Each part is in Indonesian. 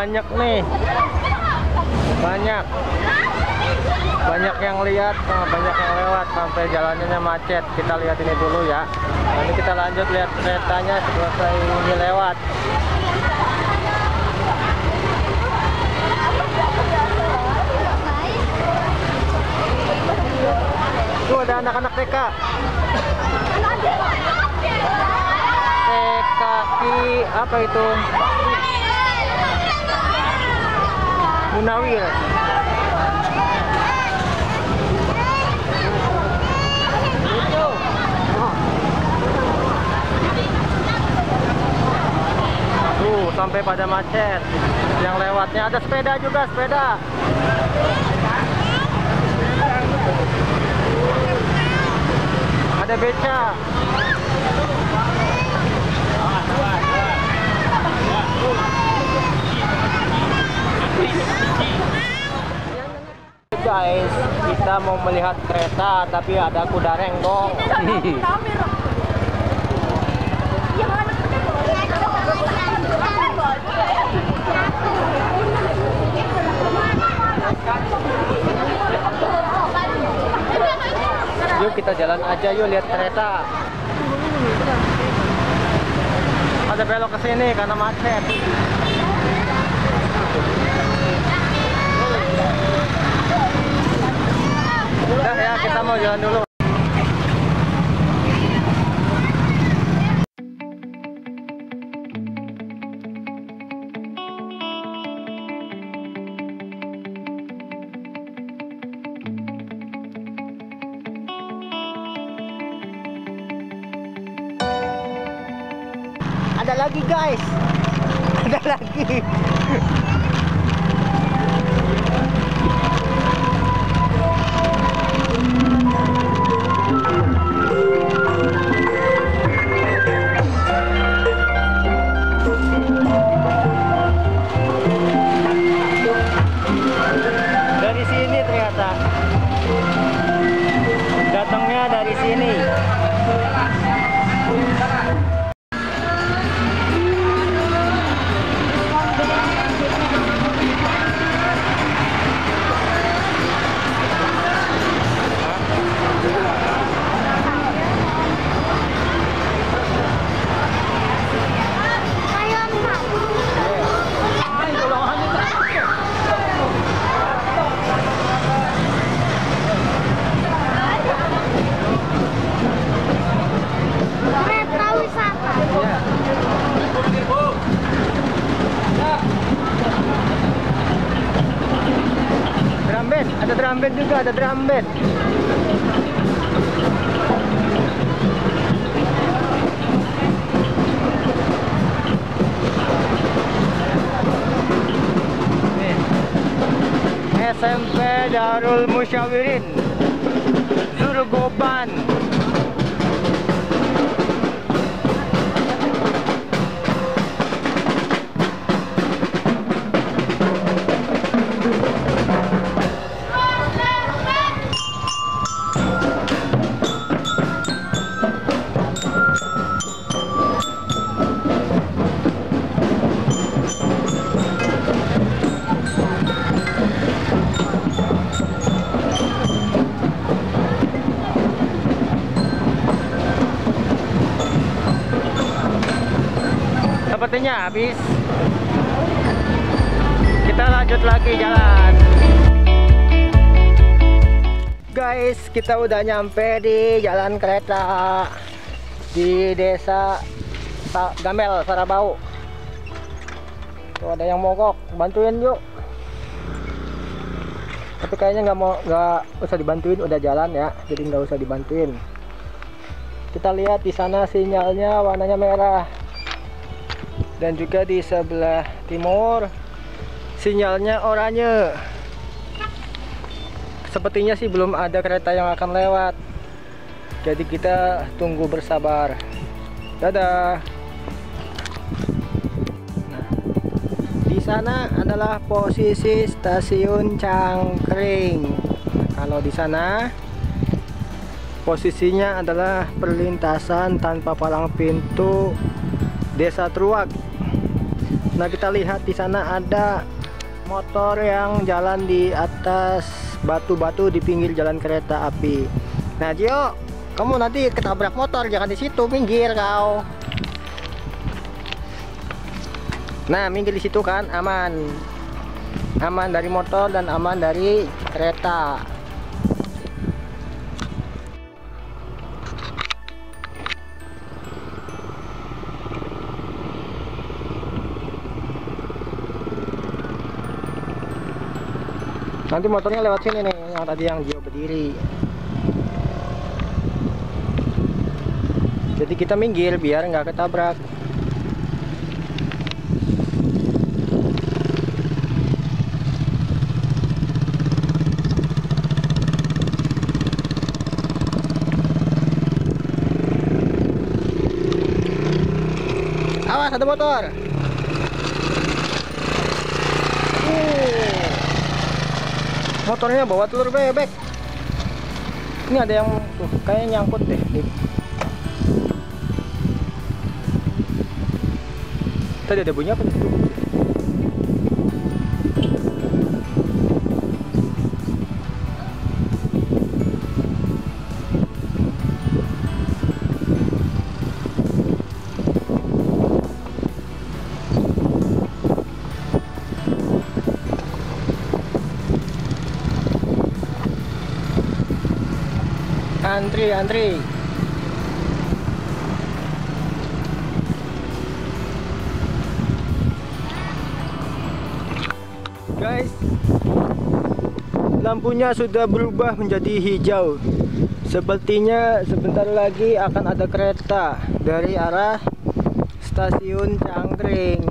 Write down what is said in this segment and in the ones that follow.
ini banyak nih. Banyak. Banyak yang lihat, nah, banyak yang lewat sampai jalannya macet. Kita lihat ini dulu ya. Nanti kita lanjut lihat keretanya selesai ini lewat. Tuh ada anak-anak TK. TKI apa itu? Munawir. Tuh sampai pada macet. Yang lewatnya ada sepeda juga, sepeda. Ada beca. Guys, kita mau melihat kereta tapi ada kuda rengdong. Yuk kita jalan aja yuk lihat kereta. Ada belok ke sini karena macet. Udah ya kita mau jalan dulu. Ada lagi guys. Ada lagi. Dari ada drum band. SMP Darul Musyawirin Surugoban Sepertinya habis. Kita lanjut lagi jalan. Guys, kita udah nyampe di jalan kereta di desa Sa- Gamel, Sarabau. Tuh ada yang mogok, bantuin yuk. Tapi kayaknya nggak mau nggak usah dibantuin, udah jalan ya, jadi nggak usah dibantuin. Kita lihat di sana sinyalnya warnanya merah dan juga di sebelah timur sinyalnya oranye. Sepertinya sih belum ada kereta yang akan lewat. Jadi kita tunggu bersabar. Dadah. Nah, di sana adalah posisi stasiun Cangkring. Kalau di sana posisinya adalah perlintasan tanpa palang pintu Desa Truak Nah kita lihat di sana ada motor yang jalan di atas batu-batu di pinggir jalan kereta api. Nah Gio, kamu nanti ketabrak motor jangan di situ, minggir kau. Nah minggir di situ kan aman, aman dari motor dan aman dari kereta. Nanti motornya lewat sini nih yang tadi yang Gio berdiri. Jadi kita minggir biar nggak ketabrak. Awas ada motor motornya bawa telur bebek ini ada yang tuh kayaknya nyangkut deh nih. tadi ada bunyi apa nih antri antri guys lampunya sudah berubah menjadi hijau. Sepertinya sebentar lagi akan ada kereta dari arah stasiun Cangkring.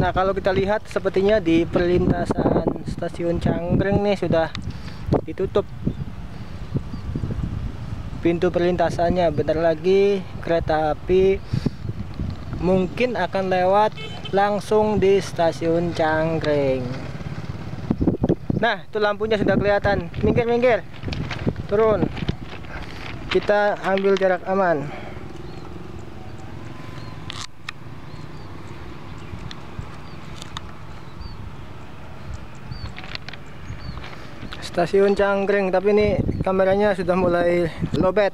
Nah kalau kita lihat sepertinya di perlintasan stasiun Cangkring nih sudah ditutup pintu perlintasannya bentar lagi kereta api mungkin akan lewat langsung di stasiun Cangkring nah itu lampunya sudah kelihatan. Minggir minggir turun. Kita ambil jarak aman. Stasiun Cangkring tapi ini kameranya sudah mulai lobet.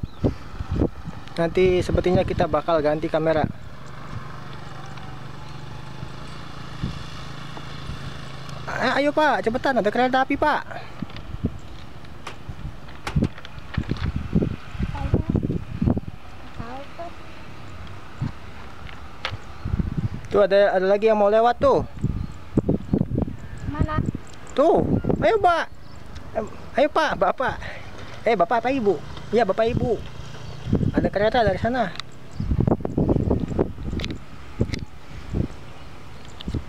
Nanti sepertinya kita bakal ganti kamera. Ayo pak. Cepetan ada kereta api pak. Tuh ada ada lagi yang mau lewat tuh. Mana? Tuh ayo pak. Ayo Pak, Bapak. Eh, Bapak apa Ibu? Iya, Bapak Ibu. Ada kereta dari sana.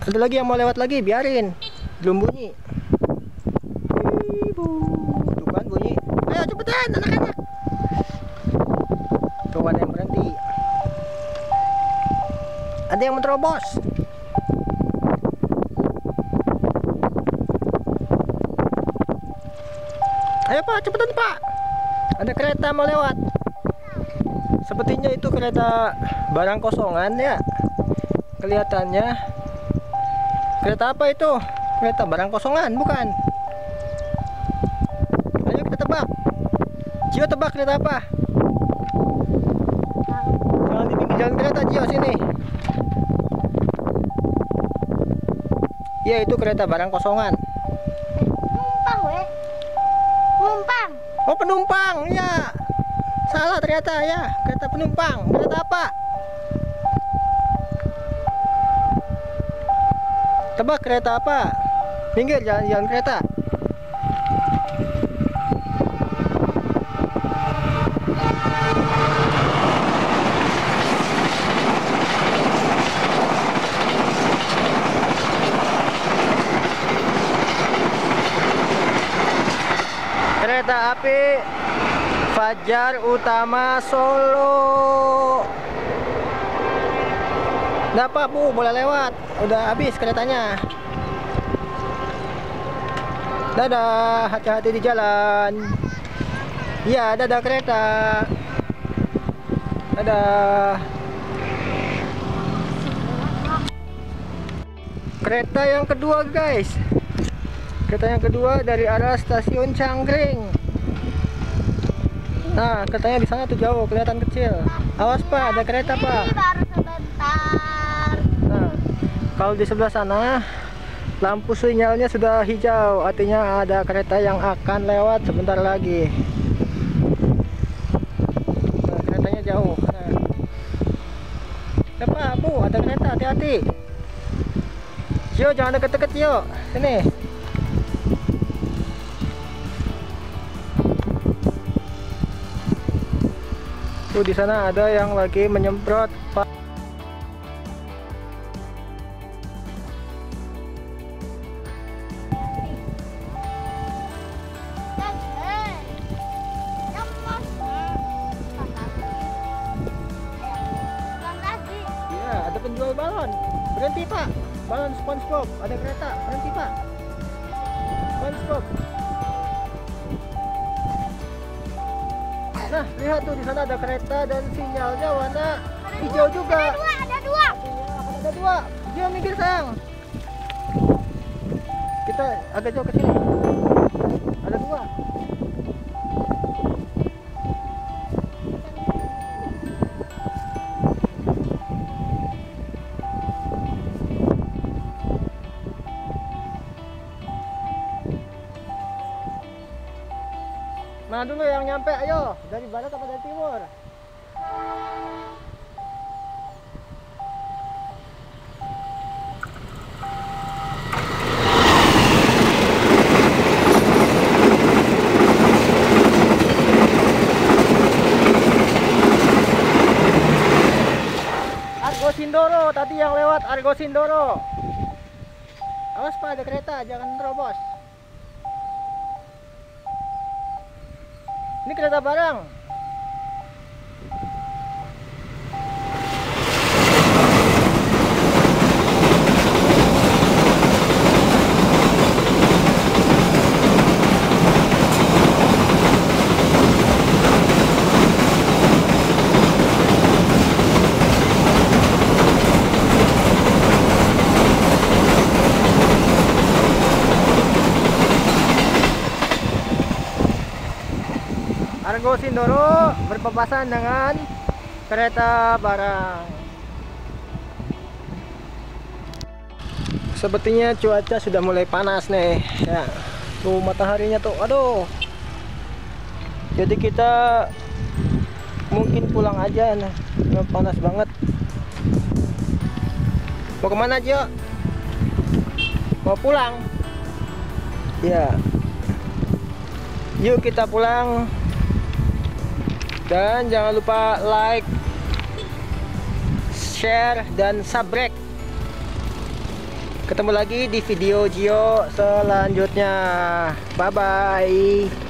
Ada lagi yang mau lewat lagi, biarin. Belum bunyi. Ibu. Tuh kan bunyi. Ayo cepetan anak-anak. Tuh ada yang berhenti. Ada yang menerobos. Ayo pak, cepetan pak. Ada kereta mau lewat. Sepertinya itu kereta barang kosongan ya. Kelihatannya. Kereta apa itu? Kereta barang kosongan, bukan? Ayo kita tebak. Cio tebak kereta apa? Jangan di pinggir jalan kereta Cio sini. Ya itu kereta barang kosongan. Oh penumpang, ya. Ternyata ya, kereta penumpang. Kereta apa? Tebak kereta apa? Pinggir jalan-jalan kereta. kereta api Fajar Utama Solo. Nggak apa bu, boleh lewat. Udah habis keretanya Dadah, hati-hati di jalan. Iya, dadah kereta. Dadah. Kereta yang kedua guys. Kereta yang kedua dari arah stasiun Cangkring nah keretanya di sana tuh jauh kelihatan kecil awas pak ada kereta pak baru sebentar nah kalau di sebelah sana lampu sinyalnya sudah hijau artinya ada kereta yang akan lewat sebentar lagi nah, keretanya jauh nah. Ya, Pak, Bu, ada kereta, hati-hati. Cio, jangan deket-deket, Cio. Sini. Tuh di sana ada yang lagi menyemprot Pak. Iya, ada penjual balon. Berhenti, Pak. Balon SpongeBob. Ada kereta. Berhenti, Pak. SpongeBob. Nah, lihat tuh di sana ada kereta dan sinyalnya warna hijau juga. ada dua ada dua ada dua. Dia minggir, sayang. Kita agak jauh ke sini. Mana dulu yang nyampe? Ayo, dari barat apa dari timur? Argo Sindoro tadi yang lewat Argo Sindoro. Awas pak ada kereta, jangan terobos. Ini kereta barang. Argo Sindoro berpapasan dengan kereta barang. Sepertinya cuaca sudah mulai panas nih. Ya, tuh mataharinya tuh, aduh. Jadi kita mungkin pulang aja nah, panas banget. Mau ke mana Jo? Mau pulang? Ya. Yuk kita pulang. Dan jangan lupa like, share, dan subscribe. Ketemu lagi di video Gio selanjutnya. Bye bye.